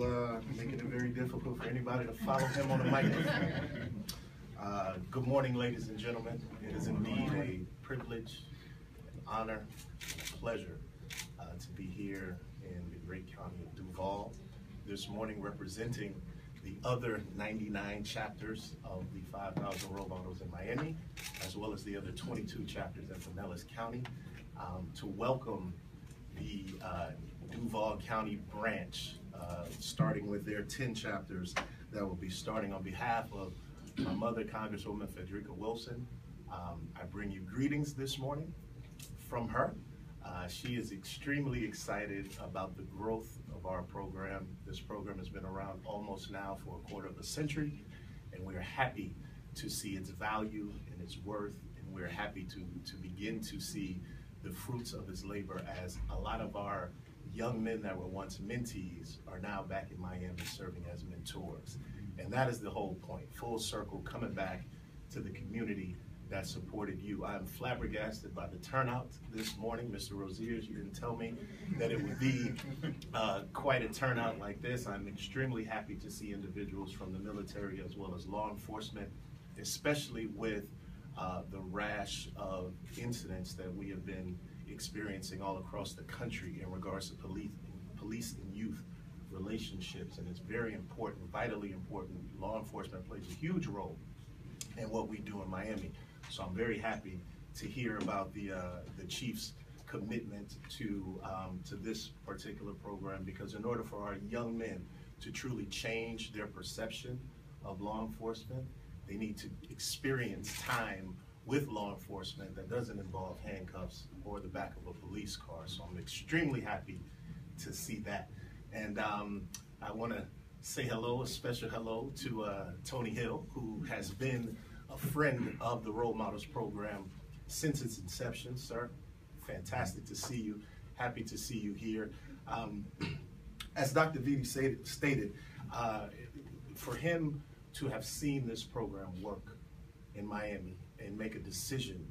uh, making it very difficult for anybody to follow him on the microphone. Uh, good morning, ladies and gentlemen. It is indeed a privilege, an honor, and a pleasure uh, to be here in the great county of Duval this morning representing the other 99 chapters of the 5,000 role models in Miami, as well as the other 22 chapters in Pinellas County, um, to welcome the uh, Duval County branch uh, starting with their 10 chapters that will be starting on behalf of my mother, Congresswoman Frederica Wilson. Um, I bring you greetings this morning from her. Uh, she is extremely excited about the growth of our program. This program has been around almost now for a quarter of a century, and we're happy to see its value and its worth, and we're happy to, to begin to see the fruits of its labor as a lot of our young men that were once mentees are now back in Miami serving as mentors. And that is the whole point, full circle, coming back to the community that supported you. I'm flabbergasted by the turnout this morning. Mr. Roziers, you didn't tell me that it would be uh, quite a turnout like this. I'm extremely happy to see individuals from the military as well as law enforcement, especially with uh, the rash of incidents that we have been experiencing all across the country in regards to police, police and youth relationships. And it's very important, vitally important. Law enforcement plays a huge role in what we do in Miami. So I'm very happy to hear about the, uh, the chief's commitment to, um, to this particular program because in order for our young men to truly change their perception of law enforcement, they need to experience time with law enforcement that doesn't involve handcuffs or the back of a police car. So I'm extremely happy to see that. And um, I want to say hello, a special hello to uh, Tony Hill, who has been a friend of the Role Models program since its inception, sir. Fantastic to see you. Happy to see you here. Um, as Dr. Vitti stated, uh, for him to have seen this program work in Miami and make a decision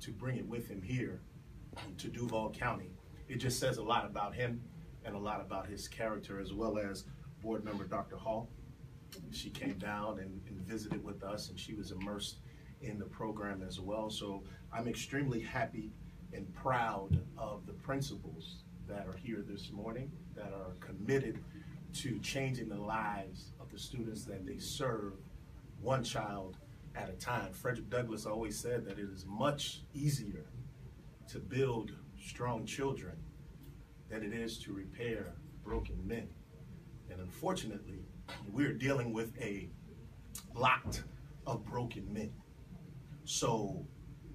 to bring it with him here to Duval County, it just says a lot about him and a lot about his character as well as board member Dr. Hall. She came down and, and visited with us and she was immersed in the program as well. So I'm extremely happy and proud of the principals that are here this morning that are committed to changing the lives of the students that they serve one child at a time. Frederick Douglass always said that it is much easier to build strong children than it is to repair broken men. And unfortunately, we're dealing with a lot of broken men. So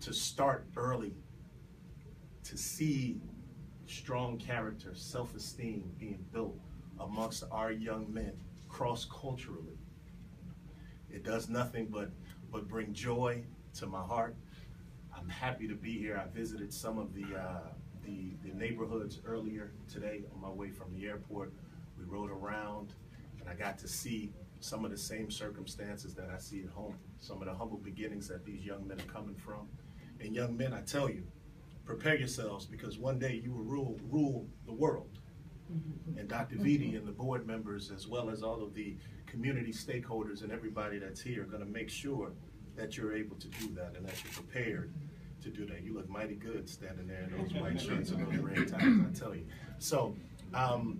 to start early, to see strong character, self-esteem being built amongst our young men cross-culturally, it does nothing but but bring joy to my heart. I'm happy to be here. I visited some of the, uh, the, the neighborhoods earlier today on my way from the airport. We rode around and I got to see some of the same circumstances that I see at home, some of the humble beginnings that these young men are coming from. And young men, I tell you, prepare yourselves because one day you will rule, rule the world. And Dr. Vitti and the board members, as well as all of the community stakeholders and everybody that's here, are going to make sure that you're able to do that and that you're prepared to do that. You look mighty good standing there in those white shirts and those red ties, I tell you. So um,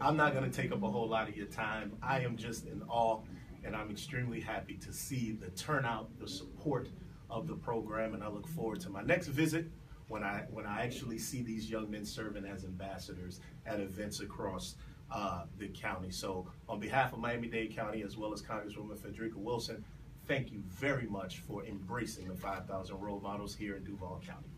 I'm not going to take up a whole lot of your time. I am just in awe, and I'm extremely happy to see the turnout, the support of the program, and I look forward to my next visit when I when I actually see these young men serving as ambassadors at events across uh, the county. So on behalf of Miami-Dade County, as well as Congresswoman Frederica Wilson, thank you very much for embracing the 5,000 role models here in Duval County.